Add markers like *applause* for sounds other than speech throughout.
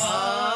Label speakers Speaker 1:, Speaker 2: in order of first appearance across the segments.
Speaker 1: Oh.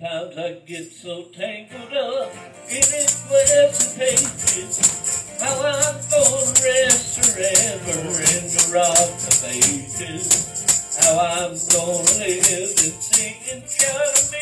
Speaker 2: Sometimes I get so tangled up in anticipations How I'm gonna rest forever in the rock of ages. How I'm gonna live and sing and shout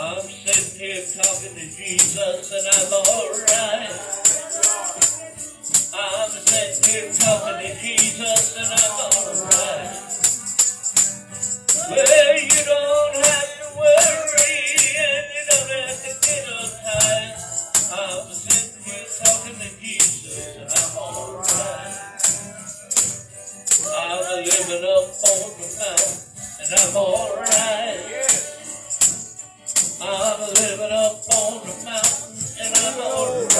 Speaker 2: I'm sitting here talking to Jesus and I'm alright. I'm sitting here talking to Jesus and I'm alright. Well, you don't have to worry and you don't have to get uptight. I'm sitting here talking to Jesus and I'm alright. I'm living up on the mountain and I'm alright. I'm living up on the mountain and I'm a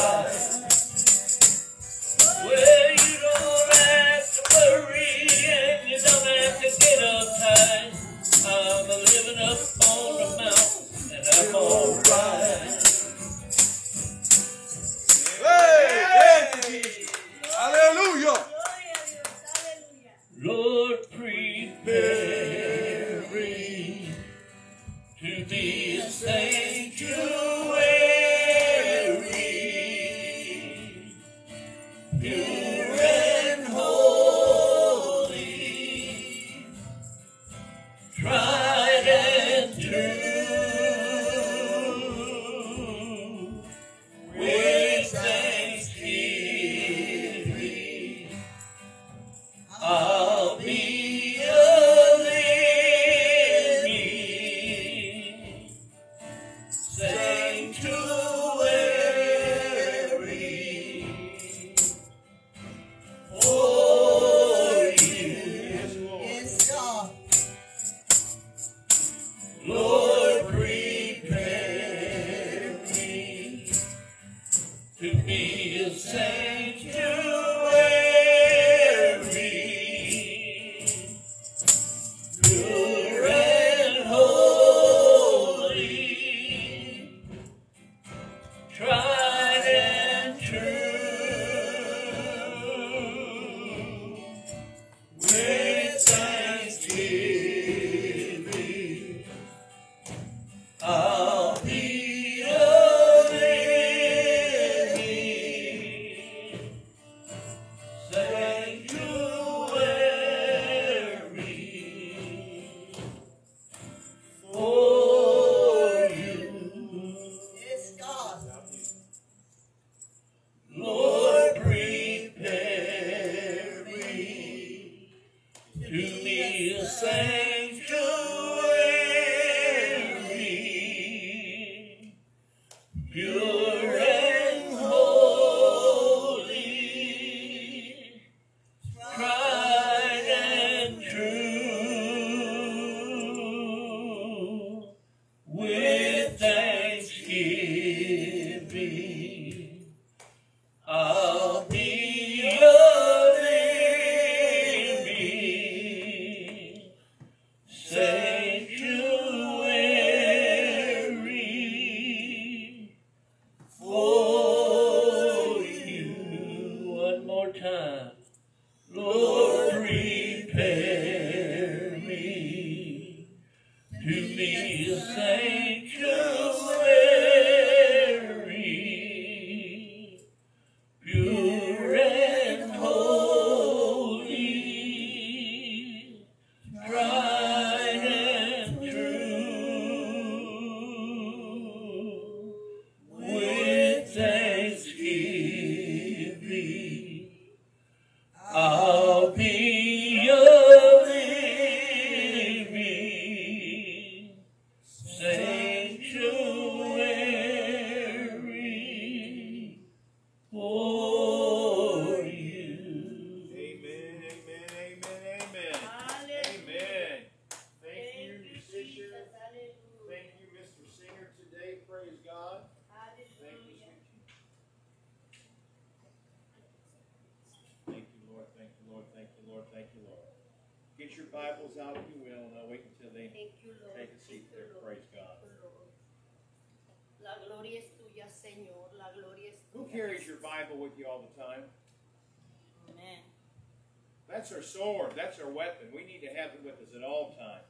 Speaker 3: sword. That's our weapon. We need to have it with us at all times.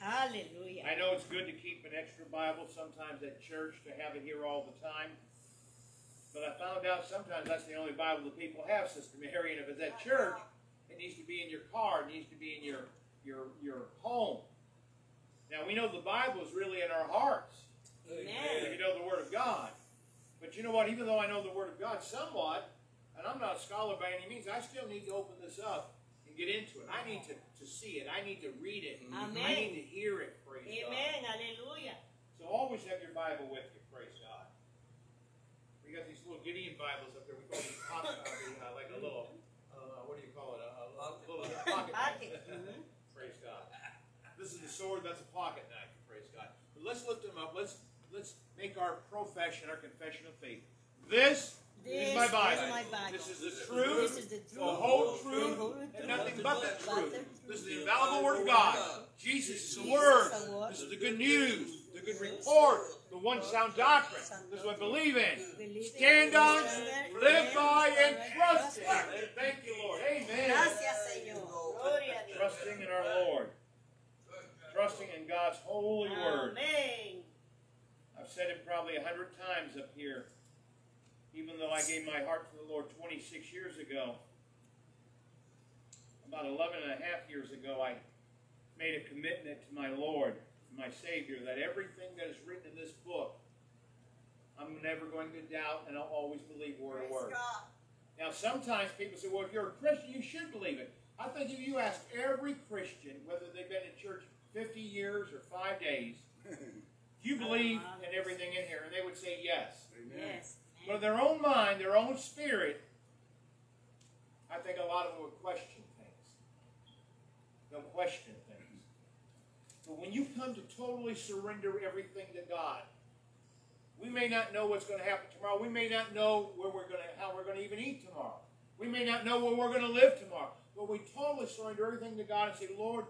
Speaker 1: Hallelujah.
Speaker 3: I know it's good to keep an extra Bible sometimes at church to have it here all the time. But I found out sometimes that's the only Bible that people have, Sister Mary. And if it's at church, it needs to be in your car. It needs to be in your your your home. Now we know the Bible is really in our hearts.
Speaker 1: Amen.
Speaker 3: you know the Word of God. But you know what? Even though I know the Word of God somewhat, and I'm not a scholar by any means, I still need to open this up get into it. I need to, to see it. I need to read it. I need to hear it. Praise God.
Speaker 1: Amen. Hallelujah.
Speaker 3: So always have your Bible with you. Praise God. We got these little Gideon Bibles up there. We call them pocket, uh, like a little, uh, what do you call it? A, a little pocket
Speaker 1: Pocket.
Speaker 3: knife. *laughs* Praise God. This is the sword. That's a pocket knife. Praise God. But let's lift them up. Let's let's make our profession, our confession of faith. This,
Speaker 1: This
Speaker 3: is my Bible.
Speaker 1: is my Bible.
Speaker 3: This is the truth.
Speaker 1: This is the
Speaker 3: The
Speaker 1: truth.
Speaker 3: whole truth
Speaker 1: whole
Speaker 3: and nothing but the truth.
Speaker 1: But
Speaker 3: This is
Speaker 1: the
Speaker 3: the infallible word of God. Jesus is the word.
Speaker 1: Jesus is the word.
Speaker 3: This is the good news, the good report, the one sound doctrine. This is what I believe in. Stand on, live by, and trust in. Thank you, Lord. Amen.
Speaker 1: Gracias, Señor. Gloria a Dios.
Speaker 3: Trusting in our Lord. Trusting in God's holy word. I've said it probably a hundred times up here. Even though I gave my heart to the Lord 26 years ago, about 11 and a half years ago, I made a commitment to my Lord, my Savior, that everything that is written in this book, I'm never going to doubt and I'll always believe word
Speaker 1: Praise
Speaker 3: to word.
Speaker 1: God.
Speaker 3: Now, sometimes people say, well, if you're a Christian, you should believe it. I think if you ask every Christian, whether they've been in church 50 years or five days, do *laughs* you believe uh-huh. in everything in here? And they would say yes.
Speaker 4: Amen.
Speaker 1: Yes.
Speaker 3: But in their own mind, their own spirit, I think a lot of them would question things. They'll question things. But when you come to totally surrender everything to God, we may not know what's going to happen tomorrow. We may not know where we're going to, how we're going to even eat tomorrow. We may not know where we're going to live tomorrow. But we totally surrender everything to God and say, Lord,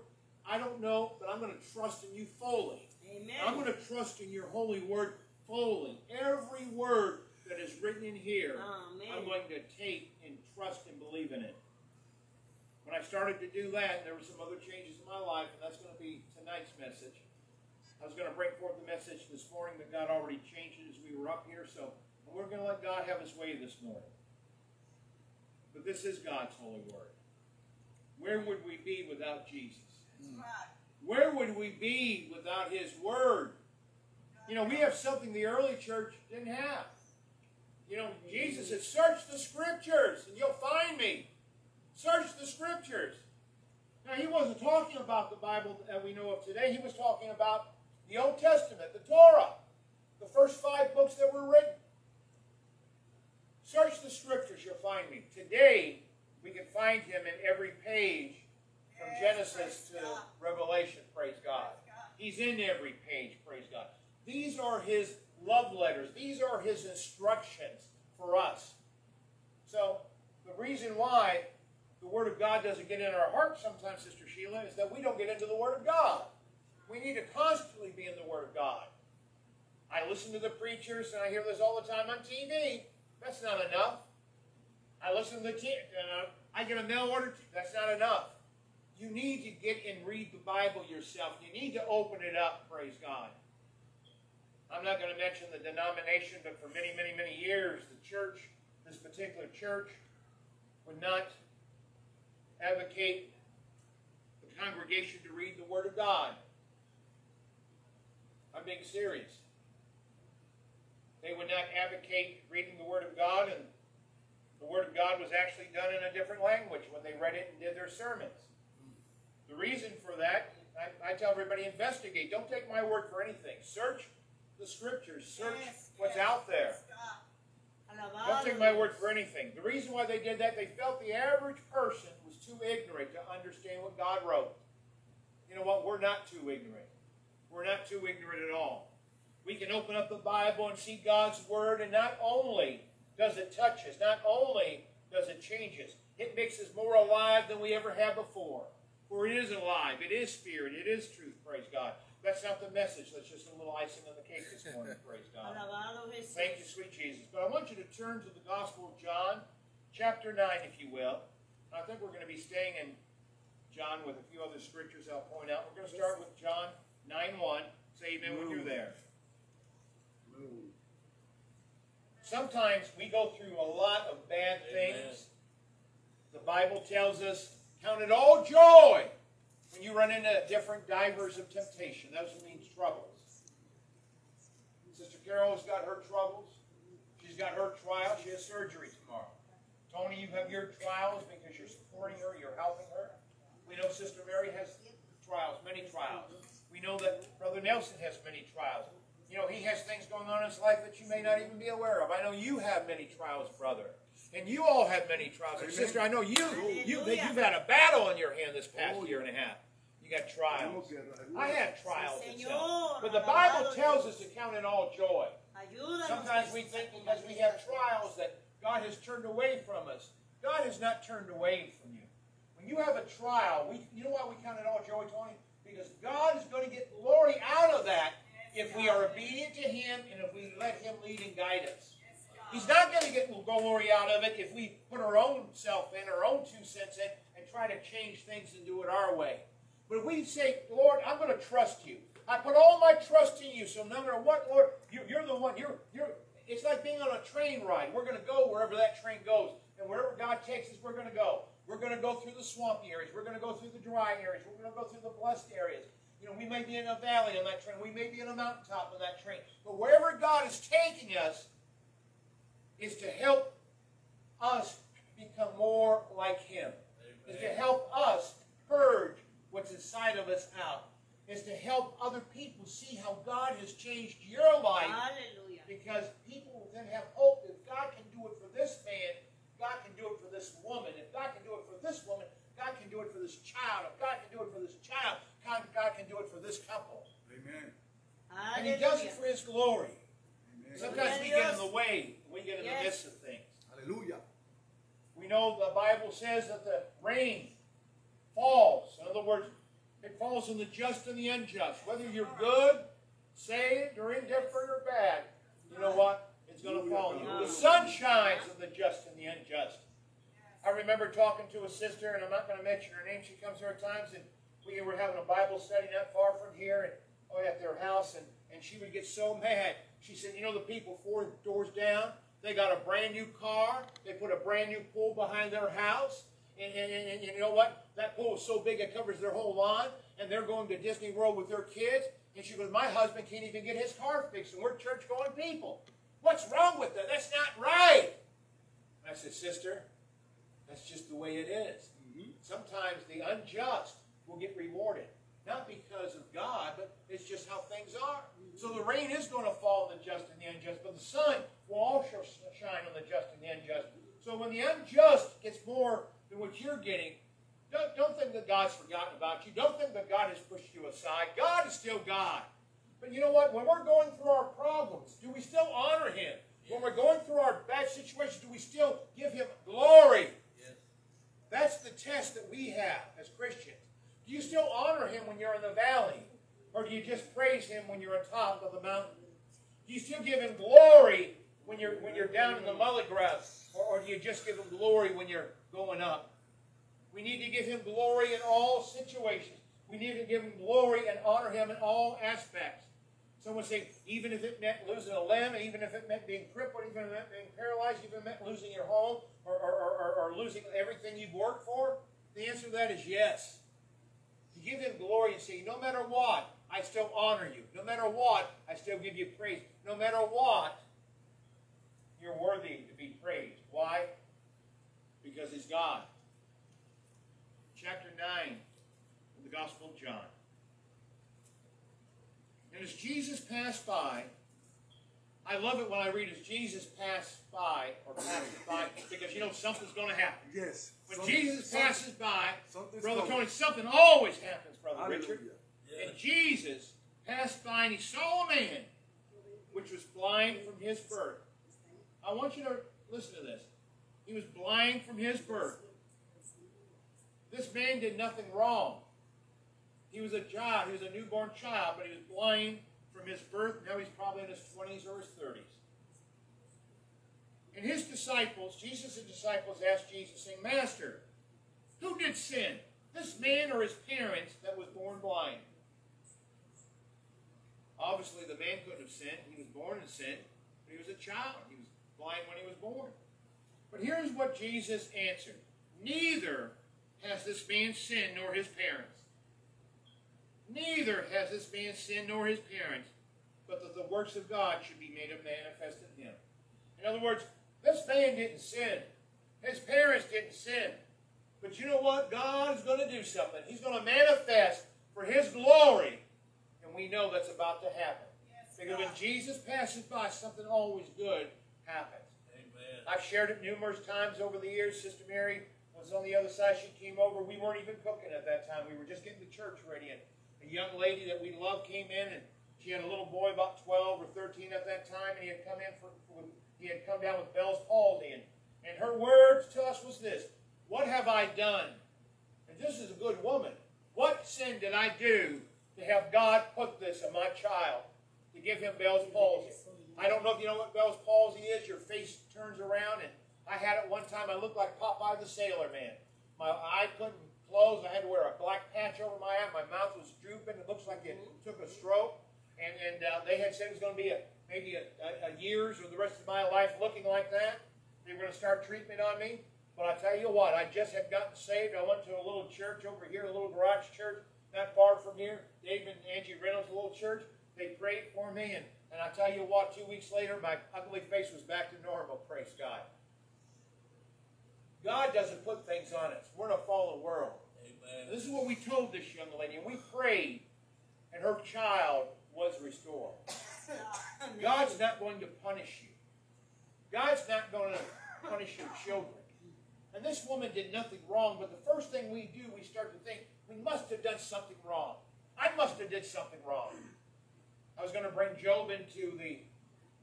Speaker 3: I don't know, but I'm going to trust in you fully.
Speaker 1: Amen.
Speaker 3: I'm going to trust in your holy word fully. Every word that is written in here,
Speaker 1: Amen.
Speaker 3: I'm going to take and trust and believe in it. When I started to do that, there were some other changes in my life, and that's going to be tonight's message. I was going to bring forth the message this morning, but God already changed it as we were up here, so we're going to let God have his way this morning. But this is God's holy word. Where would we be without Jesus?
Speaker 1: Right.
Speaker 3: Where would we be without His Word? You know, we have something the early church didn't have. You know, Jesus said, Search the Scriptures and you'll find me. Search the Scriptures. Now, He wasn't talking about the Bible that we know of today. He was talking about the Old Testament, the Torah, the first five books that were written. Search the Scriptures, you'll find me. Today, we can find Him in every page from Genesis to Revelation, praise God. He's in every page, praise God. These are his love letters. These are his instructions for us. So, the reason why the Word of God doesn't get in our heart sometimes, Sister Sheila, is that we don't get into the Word of God. We need to constantly be in the Word of God. I listen to the preachers, and I hear this all the time on TV. That's not enough. I listen to the uh, I get a mail order. That's not enough. You need to get and read the Bible yourself. You need to open it up, praise God. I'm not going to mention the denomination, but for many, many, many years, the church, this particular church, would not advocate the congregation to read the Word of God. I'm being serious. They would not advocate reading the Word of God, and the Word of God was actually done in a different language when they read it and did their sermons. The reason for that, I, I tell everybody, investigate. Don't take my word for anything. Search the scriptures. Search
Speaker 1: Yes,
Speaker 3: what's
Speaker 1: yes.
Speaker 3: out there.
Speaker 1: God.
Speaker 3: Don't take my word for anything. The reason why they did that, they felt the average person was too ignorant to understand what God wrote. You know what? We're not too ignorant. We're not too ignorant at all. We can open up the Bible and see God's word, and not only does it touch us, not only does it change us, it makes us more alive than we ever have before. For it is alive, it is spirit, it is truth, praise God. That's not the message, that's just a little icing on the cake this morning, *laughs* praise God. Thank you, sweet Jesus. But I want you to turn to the Gospel of John, chapter 9, if you will. I think we're going to be staying in John with a few other scriptures I'll point out. We're going to start with John 9 1. Say amen when you're there.
Speaker 4: Move.
Speaker 3: Sometimes we go through a lot of bad things. The Bible tells us, count it all joy when you run into different divers of temptation. Those means troubles. Sister Carol has got her troubles. She's got her trial. She has surgery tomorrow. Tony, you have your trials because you're supporting her, you're helping her. We know Sister Mary has trials, many trials. We know that Brother Nelson has many trials. You know, he has things going on in his life that you may not even be aware of. I know you have many trials, brother. And you all have many trials. And
Speaker 4: Amen.
Speaker 3: sister, I know you, you, you've had a battle in your hand this past
Speaker 4: Oh,
Speaker 3: year and a half. You got trials. I had trials
Speaker 1: Sí,
Speaker 3: itself.
Speaker 1: Señor.
Speaker 3: But the Bible tells us to count it all joy. Sometimes we think because we have trials that God has turned away from us. God has not turned away from you. When you have a trial, we, you know why we count it all joy, Tony? Because God is going to get glory out of that if we are obedient to Him and if we let Him lead and guide us. He's not going to get glory out of it if we put our own self in, our own two cents in, and try to change things and do it our way. But we say, Lord, I'm going to trust you. I put all my trust in you. So no matter what, Lord, you're, you're the one. You're, you're, it's like being on a train ride. We're going to go wherever that train goes. And wherever God takes us, we're going to go. We're going to go through the swampy areas. We're going to go through the dry areas. We're going to go through the blessed areas. You know, we may be in a valley on that train. We may be in a mountaintop on that train. But wherever God is taking us is to help us become more like Him. Is to help us purge what's inside of us out. Is to help other people see how God has changed your life
Speaker 1: Hallelujah.
Speaker 3: because people will then have hope that if God can do it for this man, God can do it for this woman. If God can do it for this woman, God can do it for this child. If God can do it for this child, God God can do it for this couple.
Speaker 4: Amen.
Speaker 3: And He does it for His glory.
Speaker 4: Amen.
Speaker 3: Sometimes we get in the way. We get in the
Speaker 1: Yes.
Speaker 3: midst of things.
Speaker 4: Hallelujah.
Speaker 3: We know the Bible says that the rain falls. In other words, it falls on the just and the unjust. Whether you're good, saved, or indifferent or bad, you know what? It's going to fall on you. The sun shines on the just and the unjust. I remember talking to a sister, and I'm not going to mention her name. She comes here at times, and we were having a Bible study not far from here, and oh, at their house, and, and she would get so mad. She said, "You know, the people four doors down, they got a brand new car. They put a brand new pool behind their house, and, and, and, and you know what? That pool is so big it covers their whole lawn, and they're going to Disney World with their kids." And she goes, "My husband can't even get his car fixed, and we're church-going people. What's wrong with that? That's not right." I said, "Sister." That's just the way it is. Mm-hmm. Sometimes the unjust will get rewarded. Not because of God, but it's just how things are. Mm-hmm. So the rain is going to fall on the just and the unjust, but the sun will also shine on the just and the unjust. So when the unjust gets more than what you're getting, don't, don't think that God's forgotten about you. Don't think that God has pushed you aside. God is still God. But you know what? When we're going through our problems, do we still honor Him? When we're going through our bad situations, do we still give Him glory? Yes. That's the test that we have as Christians. Do you still honor Him when you're in the valley? Or do you just praise Him when you're on top of the mountain? Do you still give Him glory when you're, when you're down in the mully grass? Or, or do you just give Him glory when you're going up? We need to give Him glory in all situations. We need to give Him glory and honor Him in all aspects. Someone say, even if it meant losing a limb, even if it meant being crippled, even if it meant being paralyzed, even if it meant losing your home, or, or, or, or, losing everything you've worked for, the answer to that is yes. To give Him glory and say, no matter what, I still honor you. No matter what, I still give you praise. No matter what, you're worthy to be praised. Why? Because He's God. Chapter 9 of the Gospel of John. And as Jesus passed by, I love it when I read as Jesus passed by or passed by because you know something's going to happen.
Speaker 4: Yes.
Speaker 3: When Jesus passes by, Brother
Speaker 4: coming.
Speaker 3: Tony, something always happens, Brother
Speaker 4: Hallelujah.
Speaker 3: Richard. And Jesus passed by and he saw a man which was blind from his birth. I want you to listen to this. He was blind from his birth. This man did nothing wrong. He was a child, he was a newborn child, but he was blind from his birth. Now he's probably in his 20s or his 30s. And his disciples, Jesus' disciples asked Jesus, saying, Master, who did sin? This man or his parents that was born blind? Obviously, the man couldn't have sinned. He was born in sin, but he was a child. He was blind when he was born. But here's what Jesus answered Neither has this man sinned nor his parents. Neither has this man sinned nor his parents, but that the works of God should be made manifest in him. In other words, this man didn't sin. His parents didn't sin. But you know what? God is going to do something. He's going to manifest for his glory. And we know that's about to happen. Because when Jesus passes by, something always good happens.
Speaker 2: Amen.
Speaker 3: I've shared it numerous times over the years. Sister Mary was on the other side. She came over. We weren't even cooking at that time. We were just getting the church ready. And a young lady that we love came in, and she had a little boy about 12 or 13 at that time, and he had come in for, for he had come down with Bell's palsy. And, and her words to us was this: "What have I done?" And this is a good woman. What sin did I do to have God put this on my child to give him Bell's palsy? I don't know if you know what Bell's palsy is. Your face turns around, and I had it one time. I looked like Popeye the Sailor Man. My eye couldn't close. I had to wear a black patch over my eye. My mouth was drooping. It looks like it took a stroke. And, and uh, they had said it was going to be a maybe a, a, a years or the rest of my life looking like that. They were going to start treatment on me. But I tell you what, I just had gotten saved. I went to a little church over here, a little garage church, not far from here. David and Angie Reynolds' little church. They prayed for me, and, and I tell you what, two weeks later, my ugly face was back to normal. Praise God. God doesn't put things on us. We're in a fallen world.
Speaker 2: Amen.
Speaker 3: This is what we told this young lady, and we prayed, and her child was restored. *laughs* God's not going to punish you. God's not going to punish your children. And this woman did nothing wrong, but the first thing we do, we start to think, we must have done something wrong. I must have did something wrong. I was going to bring Job into the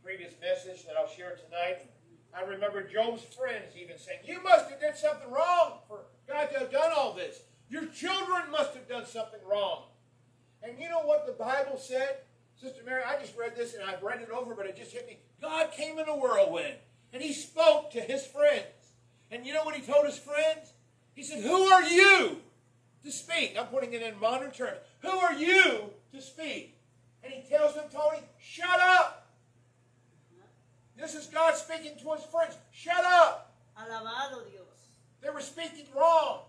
Speaker 3: previous message that I'll share tonight. I remember Job's friends even saying, You must have did something wrong for God to have done all this. Your children must have done something wrong. And you know what the Bible said? Sister Mary, I just read this and I've read it over, but it just hit me. God came in a whirlwind and he spoke to his friends. And you know what he told his friends? He said, Who are you to speak? I'm putting it in modern terms. Who are you to speak? And he tells them, Tony, shut up. This is God speaking to his friends. Shut up.
Speaker 1: Alabado Dios.
Speaker 3: They were speaking wrong.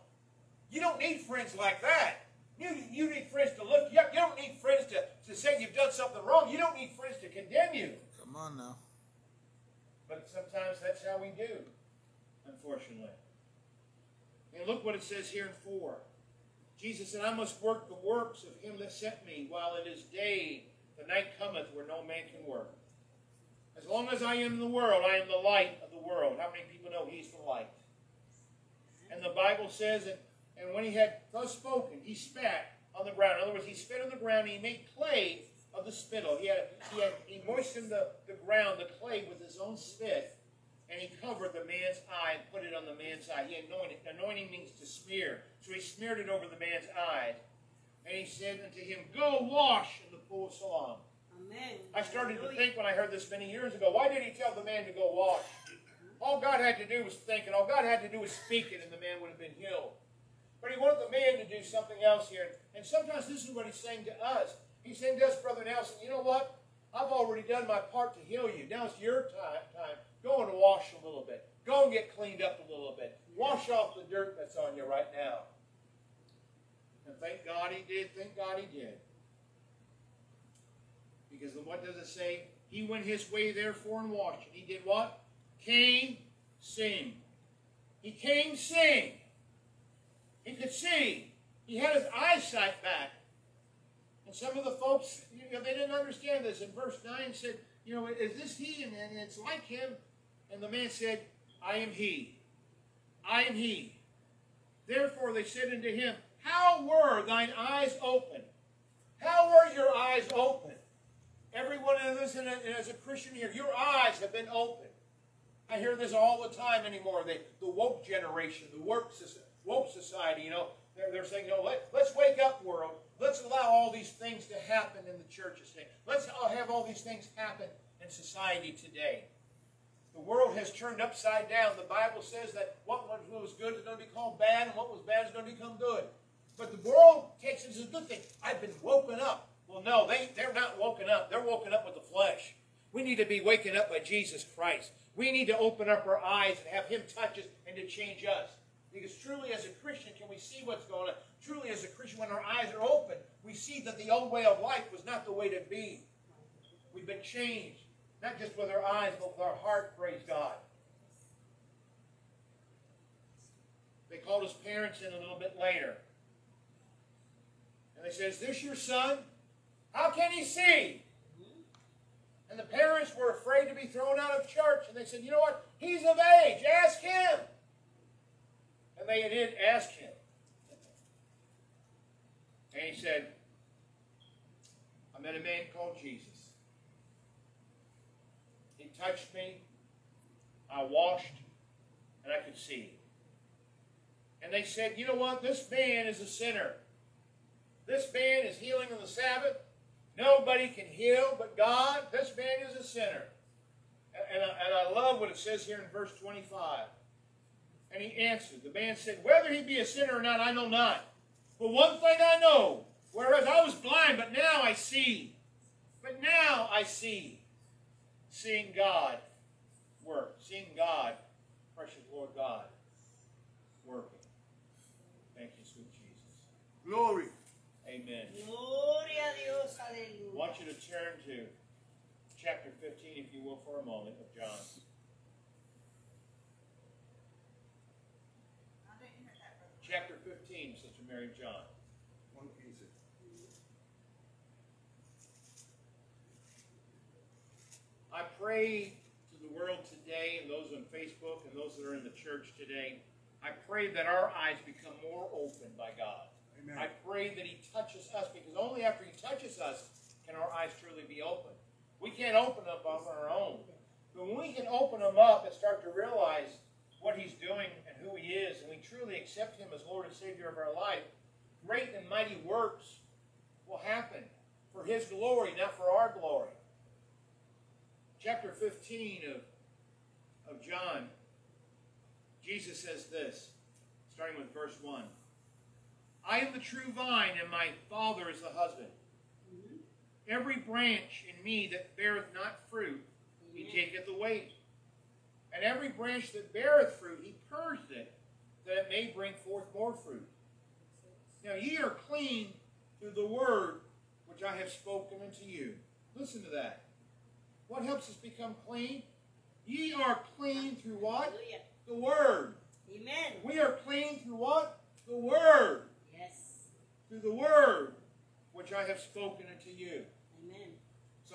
Speaker 3: You don't need friends like that. You, you need friends to look you up. You don't need friends to, to say you've done something wrong. You don't need friends to condemn you.
Speaker 5: Come on now.
Speaker 3: But sometimes that's how we do, unfortunately. And look what it says here in 4. Jesus said, I must work the works of him that sent me while it is day. The night cometh where no man can work. As long as I am in the world, I am the light of the world. How many people know he's the light? And the Bible says, and, and when he had thus spoken, he spat on the ground. In other words, he spit on the ground and he made clay of the spittle. He had, he had he moistened the, the ground, the clay, with his own spit, and he covered the man's eye and put it on the man's eye. He anointed. Anointing means to smear. So he smeared it over the man's eye. And he said unto him, Go wash in the pool of Siloam.
Speaker 1: Amen.
Speaker 3: I started to think when I heard this many years ago, why did he tell the man to go wash? All God had to do was think, and all God had to do was speak it, and the man would have been healed. But he wanted the man to do something else here. And sometimes this is what he's saying to us. He's saying to us, Brother Nelson, you know what? I've already done my part to heal you. Now it's your time. time. Go and wash a little bit. Go and get cleaned up a little bit. Wash off the dirt that's on you right now. And thank God he did. Thank God he did. Because what does it say? He went his way therefore and washed. And he did what? Came, sing. He came, sing. He could see. He had his eyesight back. And some of the folks, you know, they didn't understand this. In verse 9 said, you know, is this he? And, and it's like him. And the man said, I am he. I am he. Therefore they said unto him, How were thine eyes open? How were your eyes open? Everyone in this, and as a Christian here, your eyes have been opened. I hear this all the time anymore. The, the woke generation, the woke, woke society, you know, they're, they're saying, you know, let, let's wake up, world. Let's allow all these things to happen in the churches today. Let's have all these things happen in society today. The world has turned upside down. The Bible says that what was good is going to be called bad, and what was bad is going to become good. But the world takes it as a good thing. I've been woken up. Well, no, they, they're not woken up. They're woken up with the flesh. We need to be waken up by Jesus Christ. We need to open up our eyes and have Him touch us and to change us. Because truly, as a Christian, can we see what's going on? Truly, as a Christian, when our eyes are open, we see that the old way of life was not the way to be. We've been changed, not just with our eyes, but with our heart, praise God. They called his parents in a little bit later. And they said, Is this your son? How can he see? And the parents were afraid to be thrown out of church. And they said, You know what? He's of age. Ask him. And they did ask him. And he said, I met a man called Jesus. He touched me. I washed. And I could see. And they said, You know what? This man is a sinner. This man is healing on the Sabbath. Nobody can heal but God. This man is a sinner. And I, and I love what it says here in verse 25. And he answered, the man said, Whether he be a sinner or not, I know not. But one thing I know, whereas I was blind, but now I see. But now I see. seeing God work, seeing God, precious Lord God, working. Thank you, sweet Jesus.
Speaker 4: Glory.
Speaker 3: Amen.
Speaker 1: Gloria a Dios,
Speaker 3: I want you to turn to chapter 15, if you will, for a moment of John. Chapter 15, Sister Mary John.
Speaker 4: One piece.
Speaker 3: I pray to the world today and those on Facebook and those that are in the church today, I pray that our eyes become more open by God.
Speaker 4: Amen.
Speaker 3: I pray that He touches us because only after He touches us can our eyes truly be open. We can't open them up on our own. But when we can open them up and start to realize what He's doing and who He is, and we truly accept Him as Lord and Savior of our life, great and mighty works will happen for His glory, not for our glory. Chapter 15 of, of John, Jesus says this, starting with verse 1. I am the true vine, and my Father is the husband. Every branch in me that beareth not fruit, he taketh away. And every branch that beareth fruit, he purgeth it, that it may bring forth more fruit. Now ye are clean through the word which I have spoken unto you. Listen to that. What helps us become clean? Ye are clean through what?
Speaker 1: Aleluya.
Speaker 3: The word.
Speaker 1: Amen.
Speaker 3: We are clean through what? The word.
Speaker 1: Yes.
Speaker 3: Through the word which I have spoken unto you.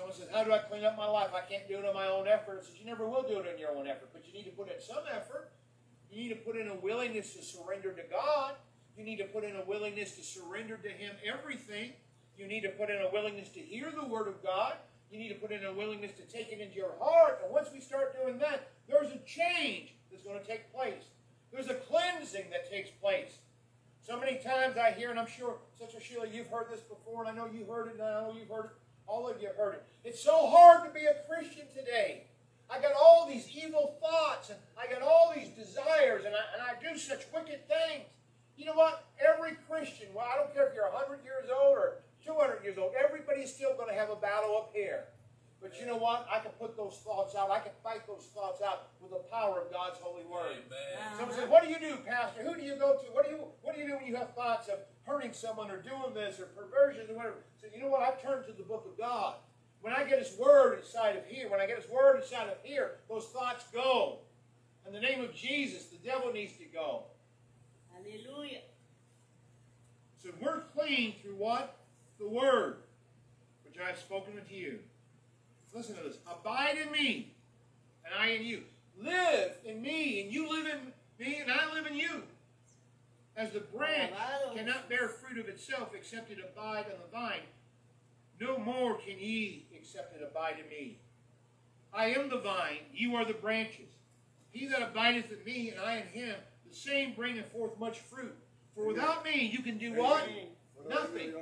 Speaker 3: Someone says, How do I clean up my life? I can't do it on my own effort. I says, You never will do it on your own effort, but you need to put in some effort. You need to put in a willingness to surrender to God. You need to put in a willingness to surrender to Him everything. You need to put in a willingness to hear the Word of God. You need to put in a willingness to take it into your heart. And once we start doing that, there's a change that's going to take place. There's a cleansing that takes place. So many times I hear, and I'm sure, Sister Sheila, you've heard this before, and I know you heard it, and I know you've heard it. All of you have heard it. It's so hard to be a Christian today. I got all these evil thoughts, and I got all these desires, and I, and I do such wicked things. You know what? Every Christian, well, I don't care if you're 100 years old or 200 years old, everybody's still going to have a battle up here. But you know what? I can put those thoughts out. I can fight those thoughts out with the power of God's holy word. Uh-huh. Someone says, "What do you do, Pastor? Who do you go to? What do you What do you do when you have thoughts of hurting someone or doing this or perversions or whatever?" So you know what? I turn to the Book of God. When I get His Word inside of here, when I get His Word inside of here, those thoughts go. In the name of Jesus, the devil needs to go.
Speaker 1: Hallelujah.
Speaker 3: So we're clean through what? The Word, which I have spoken unto you. Listen to this. Abide in me, and I in you. Live in me, and you live in me, and I live in you. As the branch cannot bear fruit of itself except it abide on the vine, no more can ye except it abide in me. I am the vine, you are the branches. He that abideth in me, and I in him, the same bringeth forth much fruit. For without me you can do what? Nothing.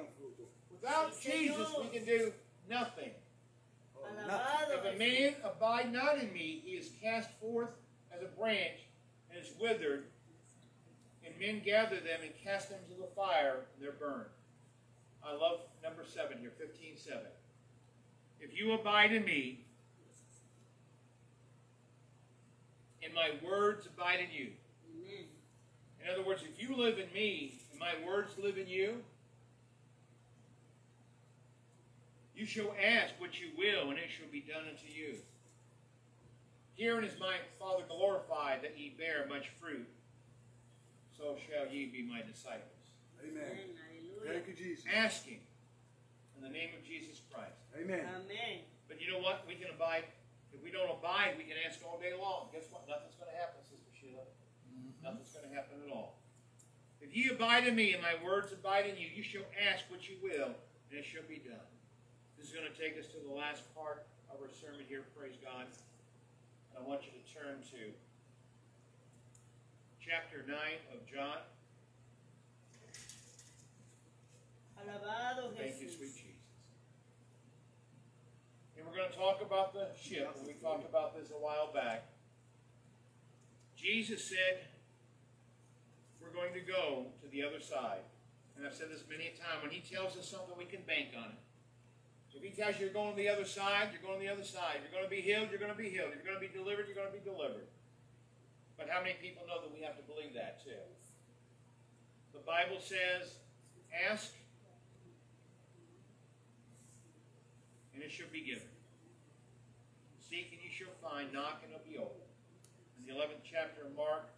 Speaker 3: Without Jesus we can do nothing. If a man abide not in me, he is cast forth as a branch and is withered, and men gather them and cast them to the fire, and they're burned. I love number seven here, 15 7. If you abide in me, and my words abide in you.
Speaker 1: Amen.
Speaker 3: In other words, if you live in me, and my words live in you, you shall ask what you will, and it shall be done unto you. Herein is my Father glorified, that ye bear much fruit. So shall ye be my disciples.
Speaker 4: Amen.
Speaker 1: Amen.
Speaker 4: Thank you, Jesus.
Speaker 3: Asking in the name of Jesus Christ.
Speaker 4: Amen.
Speaker 1: Amén.
Speaker 3: But you know what? We can abide. If we don't abide, we can ask all day long. Guess what? Nothing's going to happen, Sister Sheila. Mm-hmm. Nothing's going to happen at all. If ye abide in me and my words abide in you, you shall ask what you will, and it shall be done. Is going to take us to the last part of our sermon here, praise God. I want you to turn to chapter 9 of John.
Speaker 1: Alabado
Speaker 3: Thank you, sweet. Jesus. And we're going to talk about the ship, and we talked about this a while back. Jesus said, we're going to go to the other side. And I've said this many a time. When he tells us something, we can bank on it. If he tells you you're going to the other side, you're going to the other side. You're going to be healed, you're going to be healed. You're going to be delivered, you're going to be delivered. But how many people know that we have to believe that too? The Bible says, ask and it shall be given. Seek and you shall find, knock and it'll be open. In the 11th chapter of Mark,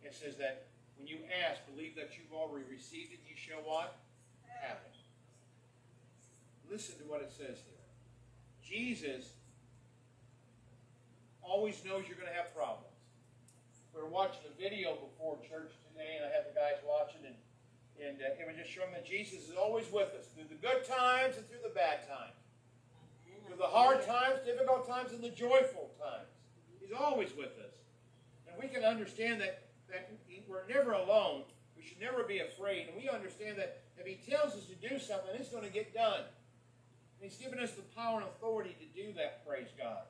Speaker 3: it says that when you ask, believe that you've already received it, you shall what? Have it. Listen to what it says here. Jesus always knows you're going to have problems. We were watching a video before church today, and I had the guys watching, and, and uh, it was just showing that Jesus is always with us through the good times and through the bad times. Through the hard times, difficult times, and the joyful times. He's always with us. And we can understand that, that we're never alone. We should never be afraid. And we understand that if He tells us to do something, it's going to get done. He's given us the power and authority to do that, praise God.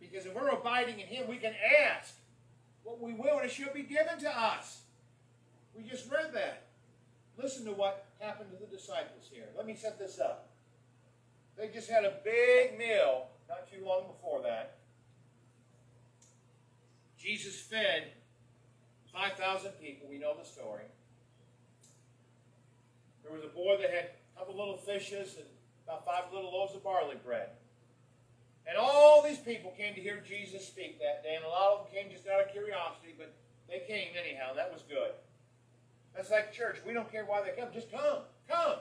Speaker 3: Because if we're abiding in Him, we can ask what we will, and it shall be given to us. We just read that. Listen to what happened to the disciples here. Let me set this up. They just had a big meal not too long before that. Jesus fed 5,000 people. We know the story. There was a boy that had a couple little fishes and about five little loaves of barley bread. And all these people came to hear Jesus speak that day, and a lot of them came just out of curiosity, but they came anyhow. That was good. That's like church. We don't care why they come. Just come. Come.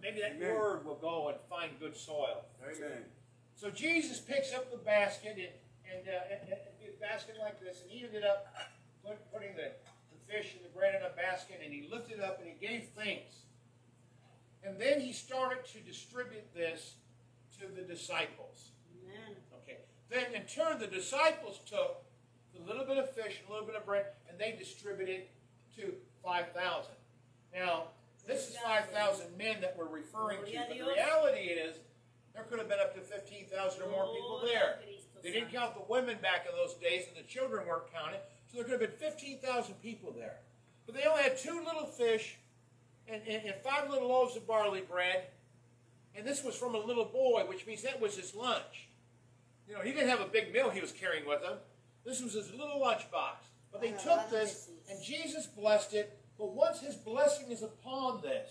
Speaker 3: Maybe that
Speaker 4: Amen.
Speaker 3: word will go and find good soil.
Speaker 4: Amen.
Speaker 3: So Jesus picks up the basket and, and, uh, and, and a basket like this, and he ended up put, putting the, the fish and the bread in a basket, and he lifted it up and he gave thanks. And then he started to distribute this to the disciples.
Speaker 1: Amen.
Speaker 3: Okay. Then in turn, the disciples took a little bit of fish a little bit of bread, and they distributed to 5,000. Now, this is 5,000 men that we're referring to, but the reality is there could have been up to 15,000 or more people there. They didn't count the women back in those days, and the children weren't counted, so there could have been 15,000 people there. But they only had two little fish and, and, and five little loaves of barley bread, and this was from a little boy, which means that was his lunch. You know, he didn't have a big meal he was carrying with him. This was his little lunch box. But they took this, and Jesus blessed it. But once his blessing is upon this,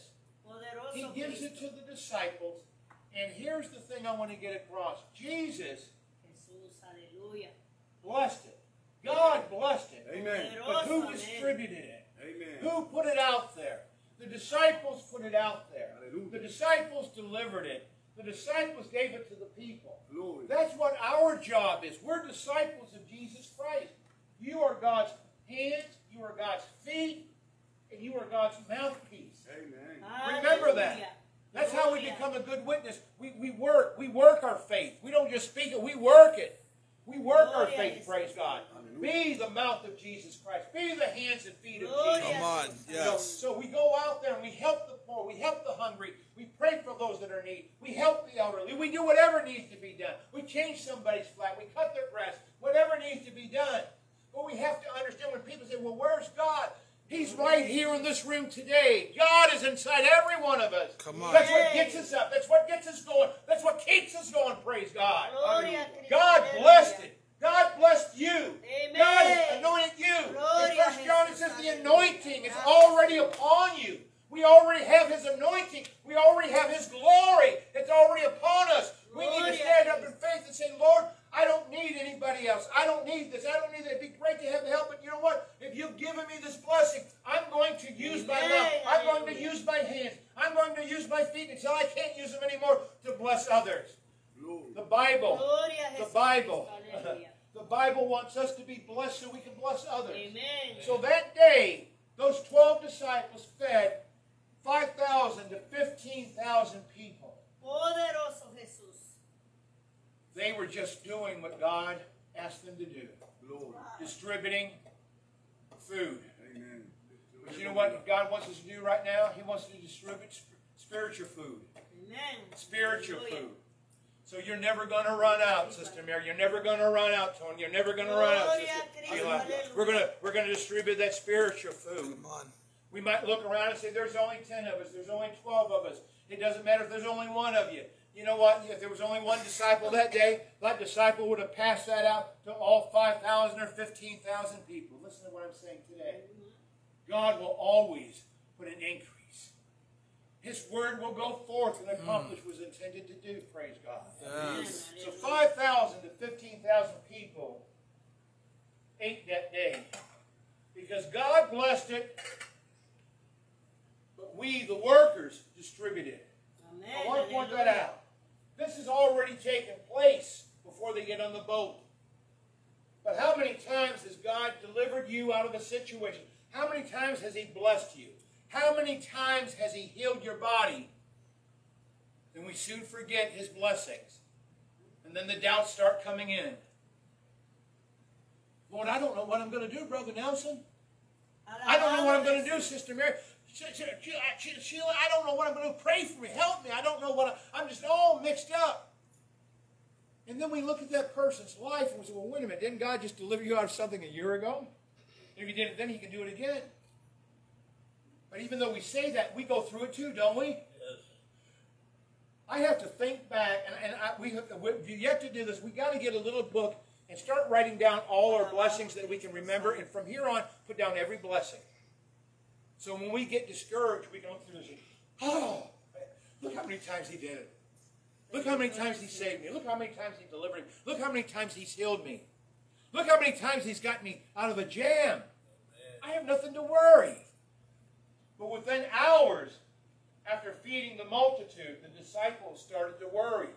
Speaker 3: he gives it to the disciples. And here's the thing I want to get across Jesus blessed it. God blessed it.
Speaker 4: Amen.
Speaker 3: But who distributed it?
Speaker 4: Amen.
Speaker 3: Who put it out there? The disciples put it out there.
Speaker 4: Hallelujah.
Speaker 3: The disciples delivered it. The disciples gave it to the people.
Speaker 4: Glory.
Speaker 3: That's what our job is. We're disciples of Jesus Christ. You are God's hands, you are God's feet, and you are God's mouthpiece.
Speaker 4: Amen.
Speaker 3: Remember that. That's how we become a good witness. We, we work. We work our faith. We don't just speak it, we work it. We work our
Speaker 1: Gloria
Speaker 3: faith, praise God. Be the mouth of Jesus Christ. Be the hands and feet of
Speaker 1: Gloria
Speaker 3: Jesus.
Speaker 1: a
Speaker 5: Come on,
Speaker 1: Jesús.
Speaker 3: You know,
Speaker 5: yes.
Speaker 3: so we go out there and we help the poor, we help the hungry, we pray for those that are in need, we help the elderly, we do whatever needs to be done. We change somebody's flat, we cut their grass, whatever needs to be done. But we have to understand when people say, well, where's God? He's right here in this room today. God is inside every one of us.
Speaker 5: Come on.
Speaker 3: That's what gets us up. That's what gets us going. That's what keeps us going, praise God.
Speaker 1: Gloria a
Speaker 3: God
Speaker 1: Aleluya.
Speaker 3: blessed it. God blessed you.
Speaker 1: Amen.
Speaker 3: God has anointed you. In
Speaker 1: Gloria
Speaker 3: First John it
Speaker 1: a
Speaker 3: says
Speaker 1: Jesús.
Speaker 3: the anointing is already upon you. We already have His anointing. We already have His glory. It's already upon us. We need to
Speaker 1: Gloria
Speaker 3: stand
Speaker 1: a
Speaker 3: up in faith and say, Lord, I don't need anybody else. I don't need this. I don't need that. It'd be great to have the help, but you know what? If you've given me this blessing, I'm going to use my
Speaker 1: Amen.
Speaker 3: mouth. I'm going to
Speaker 1: Hallelujah.
Speaker 3: use my hands. I'm going to use my feet until I can't use them anymore to bless others.
Speaker 4: Glory.
Speaker 3: The Bible.
Speaker 1: Gloria a
Speaker 3: The
Speaker 1: Jesús.
Speaker 3: Bible.
Speaker 1: Aleluya.
Speaker 3: The Bible wants us to be blessed so we can bless others.
Speaker 1: Amen.
Speaker 3: So that day, those 12 disciples fed 5,000 to 15,000 people.
Speaker 1: Poderoso Jesús.
Speaker 3: They were just doing what God asked them to do
Speaker 4: Glory.
Speaker 3: Distributing food.
Speaker 4: Amen.
Speaker 3: But you know what God wants us to do right now? He wants to distribute spiritual food.
Speaker 1: Amen.
Speaker 3: Spiritual
Speaker 1: Aleluya.
Speaker 3: food. So you're never going to run out, Sister Mary. You're never going to run out, Tony. You're never going to run out, Sister
Speaker 1: a
Speaker 3: Sheila. We're going to we're going to distribute that spiritual food.
Speaker 5: Come on.
Speaker 3: We might look around and say, there's only 10 of us, there's only 12 of us. It doesn't matter if there's only one of you. You know what? If there was only one disciple that day, that disciple would have passed that out to all 5,000 or 15,000 people. Listen to what I'm saying today. God will always put an increase. His word will go forth and accomplish hmm. what it was intended to do. Praise God.
Speaker 5: Yes.
Speaker 3: So 5,000 to 15,000 people ate that day because God blessed it, but we, the workers, distributed it. I want to point that out. This has already taken place before they get on the boat. But how many times has God delivered you out of a situation? How many times has He blessed you? How many times has He healed your body? Then we soon forget His blessings. And then the doubts start coming in. Lord, I don't know what I'm going to do, Brother Nelson. I don't know what I'm going to do, Sister Mary. She- she- she- she- Sheila, I don't know what I'm going to do. Pray for me. Help me. I don't know what I, I'm just all mixed up. And then we look at that person's life and we say, well, wait a minute. Didn't God just deliver you out of something a year ago? If he did it then, he can do it again. But even though we say that, we go through it too, don't we?
Speaker 2: Yes.
Speaker 3: I have to think back, and, and I, we have, we've yet to do this. We got to get a little book and start writing down all our blessings that we can remember, and from here on, put down every blessing. So when we get discouraged, we can look through this. Oh, look how many times He did it. Look how many times He saved me. Look how many times He delivered me. Look how many times He's healed me. Look how many times He's got me out of a jam. I have nothing to worry. But within hours, after feeding the multitude, the disciples started to worry.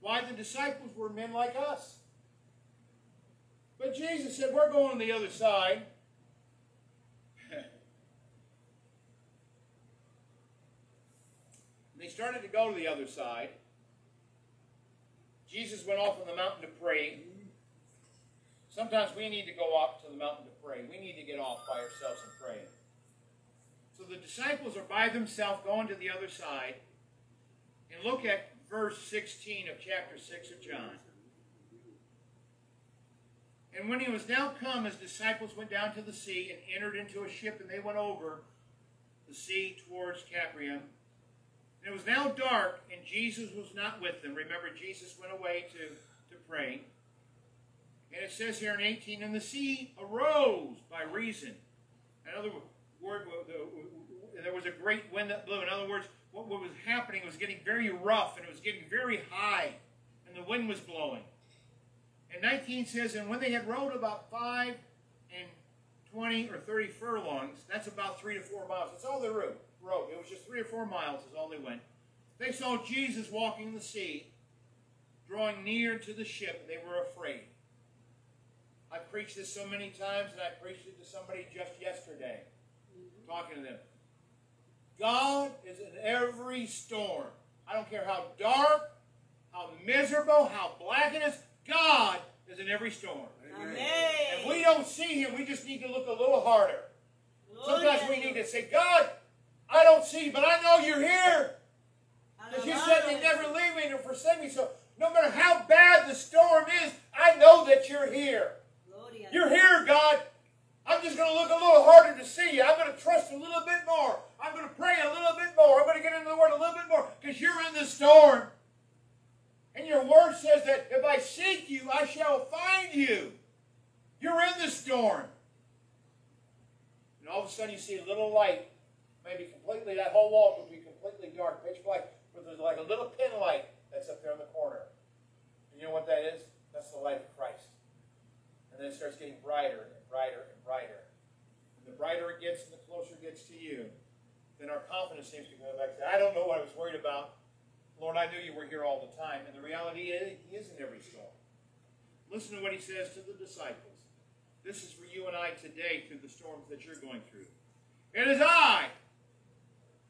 Speaker 3: Why? The disciples were men like us. But Jesus said, We're going on the other side. They started to go to the other side. Jesus went off on the mountain to pray. Sometimes we need to go off to the mountain to pray. We need to get off by ourselves and pray. So the disciples are by themselves going to the other side. And look at verse 16 of chapter 6 of John. And when he was now come, his disciples went down to the sea and entered into a ship, and they went over the sea towards Capernaum. And it was now dark, and Jesus was not with them. Remember, Jesus went away to, to pray. And it says here in 18, and the sea arose by reason. In other words, there was a great wind that blew. In other words, what, was happening was getting very rough, and it was getting very high, and the wind was blowing. And 19 says, and when they had rowed about five and 20 or 30 furlongs, that's about three to four miles. That's all they rowed. Rowed. It was just three or four miles is all they went. They saw Jesus walking in the sea, drawing near to the ship, and they were afraid. I preached this so many times, and I preached it to somebody just yesterday, mm-hmm. talking to them. God is in every storm. I don't care how dark, how miserable, how black it is. God is in every storm. Amen. If we don't see Him, we just need to look a little harder. Oh, Sometimes we need to say, God, I don't see, but I know you're here. Because you said you never leave me nor forsake me. So no matter how bad the storm is, I know that you're here. You're here, God. I'm just going to look a little harder to see you. I'm going to trust a little bit more. I'm going to pray a little bit more. I'm going to get into the Word a little bit more because you're in the storm. And your Word says that if I seek you, I shall find you. You're in the storm. And all of a sudden you see a little light. Maybe completely, that whole wall would be completely dark, pitch black, but there's like a little pin light that's up there in the corner. And you know what that is? That's the light of Christ. And then it starts getting brighter and brighter and brighter. And the brighter it gets and the closer it gets to you, then our confidence seems to go back to, I don't know what I was worried about. Lord, I knew you were here all the time. And the reality is, He is in every storm. Listen to what He says to the disciples. This is for you and I today through the storms that you're going through. It is I.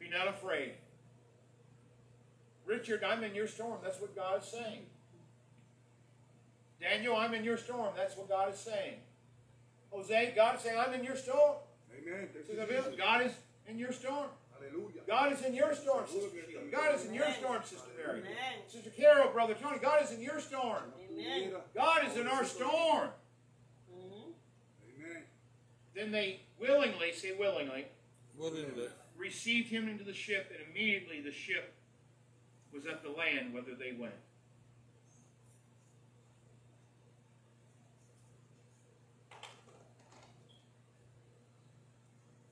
Speaker 3: Be not afraid. Richard, I'm in your storm. That's what God is saying. Daniel, I'm in your storm. That's what God is saying. Jose, God is saying, I'm in your storm.
Speaker 4: Amen. Thank
Speaker 3: Sister God is in your storm.
Speaker 4: Hallelujah.
Speaker 3: God is in your storm, Sister Sheila. God is in your storm, Sister Mary.
Speaker 1: Amen.
Speaker 3: Sister Carol, Brother Tony, God is in your storm.
Speaker 1: Amen.
Speaker 3: God is in our storm.
Speaker 1: Mhm.
Speaker 4: Amen.
Speaker 3: Then they willingly, say willingly,
Speaker 5: Willingly.
Speaker 3: Received him into the ship, and immediately the ship was at the land whither they went.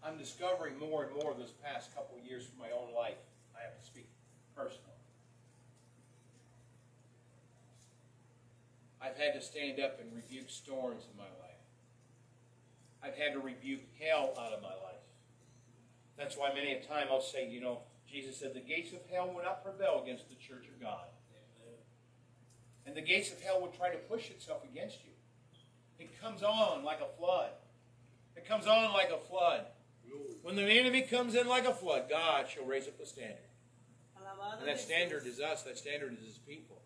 Speaker 3: I'm discovering more and more this past couple of years from my own life. I have to speak personally. I've had to stand up and rebuke storms in my life. I've had to rebuke hell out of my life. That's why many a time I'll say, you know, Jesus said, the gates of hell will not prevail against the church of God. And the gates of hell will try to push itself against you. It comes on like a flood. It comes on like a flood. When the enemy comes in like a flood, God shall raise up a standard. And that standard is us, that standard is his people.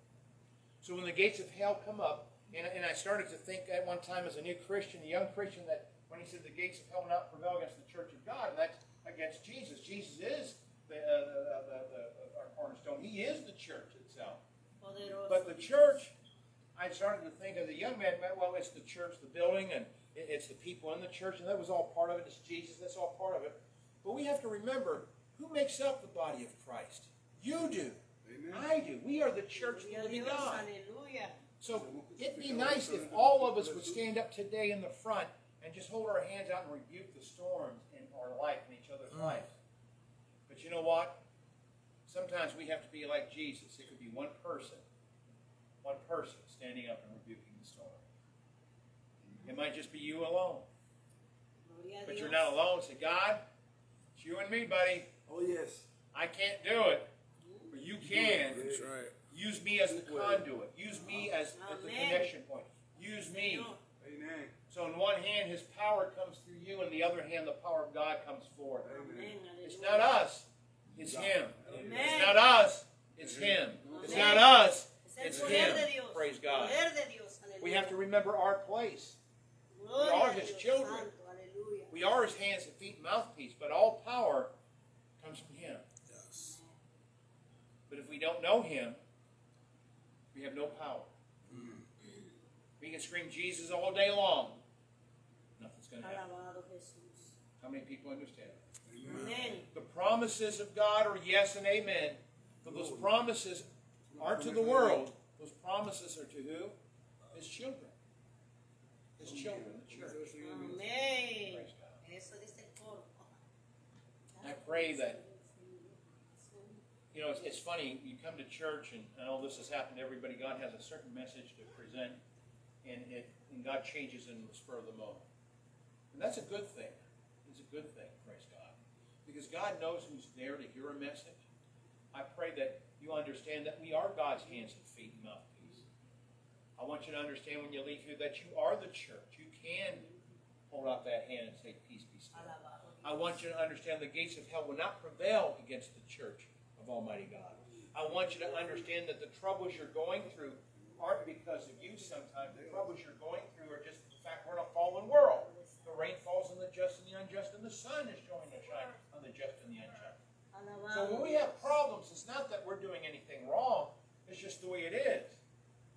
Speaker 3: So when the gates of hell come up, and, and I started to think at one time as a new Christian, a young Christian, that when he said the gates of hell will not prevail against the church of God, and that's against Jesus. Jesus is the, uh, the, the, the, the, our cornerstone. He is the church itself.
Speaker 1: Poderoso.
Speaker 3: But the church, I started to think as a young man, well, it's the church, the building, and it's the people in the church, and that was all part of it. It's Jesus, that's all part of it. But we have to remember who makes up the body of Christ. You do.
Speaker 4: Amen.
Speaker 3: I do. We are the church of the living God.
Speaker 1: aleluya.
Speaker 3: So it'd be nice if all of us would stand up today in the front and just hold our hands out and rebuke the storms in our life and each other's life. But you know what? Sometimes we have to be like Jesus. It could be one person, one person standing up and rebuking the storm. It might just be you alone.
Speaker 1: Gloria a
Speaker 3: But you're not alone. Say, God, it's you and me, buddy.
Speaker 4: Oh, yes.
Speaker 3: I can't do it. But you can.
Speaker 4: That's right.
Speaker 3: Use me as the conduit. Use me as the connection point. Use me.
Speaker 4: Amen.
Speaker 3: So in one hand, His power comes through you, and the other hand, the power of God comes forth.
Speaker 1: Amén,
Speaker 3: It's not us. It's Him.
Speaker 1: Amen.
Speaker 3: It's not us. It's Him. It's not us. It's
Speaker 1: poder
Speaker 3: Him. Praise God.
Speaker 1: Poder de Dios, aleluya.
Speaker 3: We have to remember our place.
Speaker 1: Gloria
Speaker 3: are His children. We are His hands and feet and mouthpiece, but all power comes from Him.
Speaker 4: Yes.
Speaker 3: But if we don't know Him, we have no power. Hmm. We can scream Jesus all day long. Nothing's going to happen.
Speaker 1: Alabado Jesús.
Speaker 3: How many people understand?
Speaker 1: Amén.
Speaker 3: The promises of God are yes and amen. But those promises aren't to the world. Those promises are to who? His children. His children, the church.
Speaker 1: Amén.
Speaker 3: Praise God.
Speaker 1: Eso dice el coro.
Speaker 3: I pray that, you know, it's, it's funny, you come to church, and I know this has happened to everybody, God has a certain message to present, and, it, and God changes in the spur of the moment. And that's a good thing. It's a good thing, praise God. Because God knows who's there to hear a message. I pray that you understand that we are God's hands and feet and mouthpiece. I want you to understand when you leave here that you are the church. You can hold out that hand and say, Peace be still. I want you to understand the gates of hell will not prevail against the church of Almighty God. I want you to understand that the troubles you're going through aren't because of you sometimes. The troubles you're going through are just the fact we're in a fallen world. The rain falls on the just and the unjust, and the sun is showing to shine on the just and the unjust. So when we have problems, it's not that we're doing anything wrong. It's just the way it is.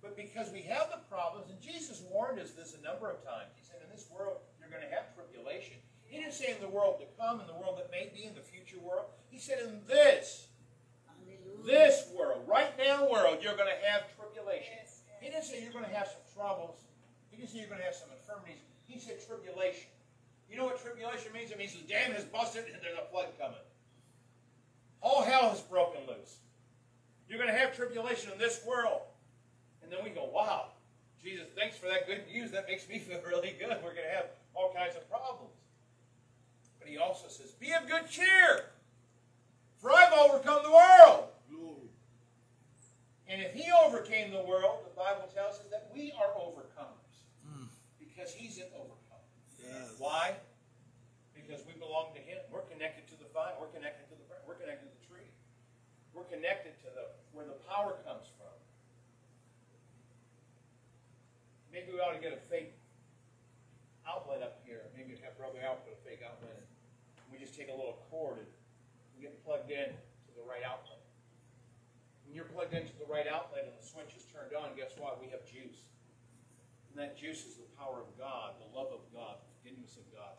Speaker 3: But because we have the problems, and Jesus warned us this a number of times. He said, in this world, you're going to have tribulation. He didn't say in the world to come, in the world that may be, in the future world. He said, in this,
Speaker 1: Aleluya.
Speaker 3: this world, right now world, you're going to have tribulation. He didn't say you're going to have some troubles. He didn't say you're going to have some infirmities. He said tribulation. You know what tribulation means? It means the dam has busted and there's a flood coming. All hell has broken loose. You're going to have tribulation in this world. And then we go, wow, Jesus, thanks for that good news. That makes me feel really good. We're going to have all kinds of problems. But he also says, be of good cheer, for I've overcome the world.
Speaker 4: Glory.
Speaker 3: And if he overcame the world, the Bible tells us that we are overcomers. Because he's an overcomer.
Speaker 4: Yes.
Speaker 3: Why? Because we belong to him. We're connected to the vine. We're connected to the branch. We're connected to the tree. We're connected to the where the power comes from. Maybe we ought to get a fake outlet up here. Maybe have Brother Al put a fake outlet in. We just take a little cord and we get plugged in to the right outlet. When you're plugged into the right outlet and the switch is turned on, guess what? We have juice. And that juice is the power of God, the love of God, the forgiveness of God,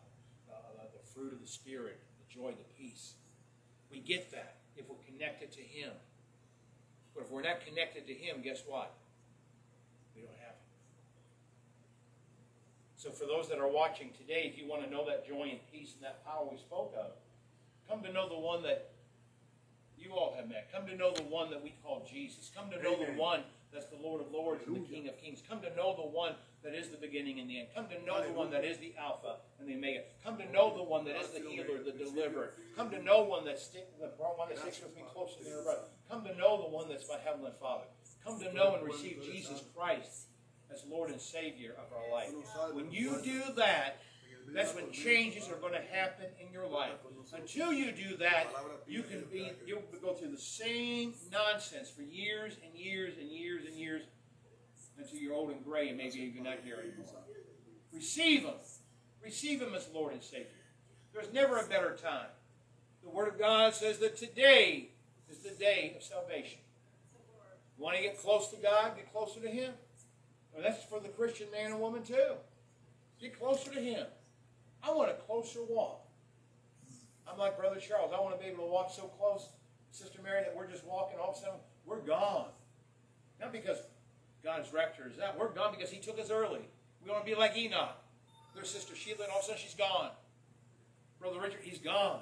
Speaker 3: uh, the fruit of the Spirit, the joy, the peace. We get that if we're connected to Him. But if we're not connected to Him, guess what? We don't have it. So for those that are watching today, if you want to know that joy and peace and that power we spoke of, come to know the one that you all have met. Come to know the one that we call Jesus. Come to know the one that's the Lord of Lords and the King of Kings. Come to know the one that is the beginning and the end. Come to know the one that is the Alpha and the Omega. Come to know the one that is the healer, the deliverer. Come to know one that stick, the one that sticks with me closer than a brother. Come to know the one that's my heavenly Father. Come to know and receive Jesus Christ as Lord and Savior of our life. When you do that, that's when changes are going to happen in your life. Until you do that, you can be you'll go through the same nonsense for years and years and years and years until you're old and gray and maybe you're not here anymore. Receive Him. Receive Him as Lord and Savior. There's never a better time. The Word of God says that today is the day of salvation. You want to get close to God? Get closer to Him. Well, that's for the Christian man and woman too. Get closer to Him. I want a closer walk. I'm like Brother Charles. I want to be able to walk so close, Sister Mary, that we're just walking. All of a sudden, we're gone. Not because God's raptured us out. We're gone because He took us early. We want to be like Enoch. There's Sister Sheila, and all of a sudden she's gone. Brother Richard, he's gone.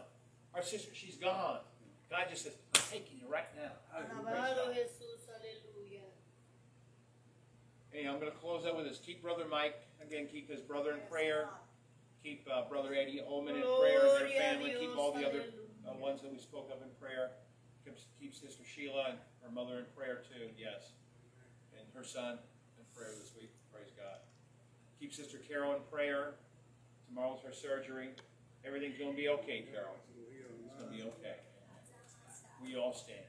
Speaker 3: Our sister, she's gone. God just says, I'm taking you right now.
Speaker 1: Aleluya.
Speaker 3: Hey, I'm going to close out with this. Keep Brother Mike, again, keep his brother in prayer. Keep uh, Brother Eddie Ullman in prayer and their family. Keep all the other uh, ones that we spoke of in prayer. Keep, keep Sister Sheila and her mother in prayer too, yes. And her son in prayer this week. Praise God. Keep Sister Carol in prayer. Tomorrow's her surgery. Everything's going to be okay, Carol. It's going to be okay. We all stand.